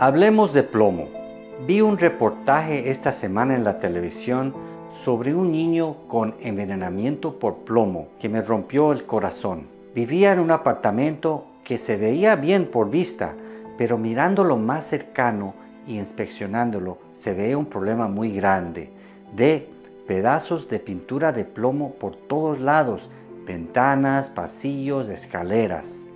Hablemos de plomo. Vi un reportaje esta semana en la televisión sobre un niño con envenenamiento por plomo que me rompió el corazón. Vivía en un apartamento que se veía bien por vista, pero mirándolo más cercano y inspeccionándolo se veía un problema muy grande de pedazos de pintura de plomo por todos lados, ventanas, pasillos, escaleras.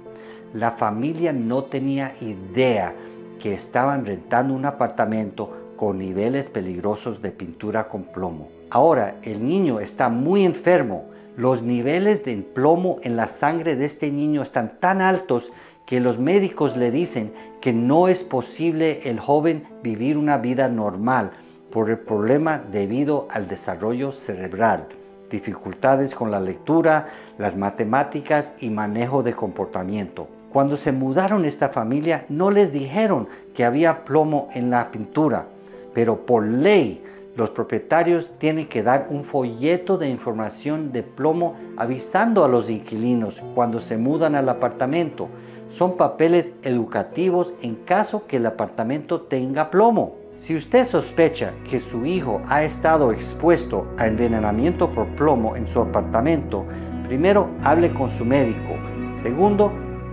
La familia no tenía idea que estaban rentando un apartamento con niveles peligrosos de pintura con plomo. Ahora el niño está muy enfermo. Los niveles de plomo en la sangre de este niño están tan altos que los médicos le dicen que no es posible el joven vivir una vida normal por el problema debido al desarrollo cerebral, dificultades con la lectura, las matemáticas y manejo de comportamiento. Cuando se mudaron esta familia no les dijeron que había plomo en la pintura, pero por ley los propietarios tienen que dar un folleto de información de plomo avisando a los inquilinos cuando se mudan al apartamento. Son papeles educativos en caso que el apartamento tenga plomo. Si usted sospecha que su hijo ha estado expuesto a envenenamiento por plomo en su apartamento, primero hable con su médico. Segundo,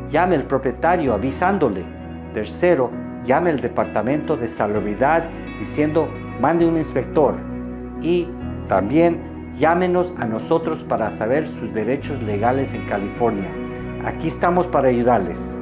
llame al propietario avisándole. Tercero, llame al departamento de salubridad diciendo mande un inspector. Y también llámenos a nosotros para saber sus derechos legales en California. Aquí estamos para ayudarles.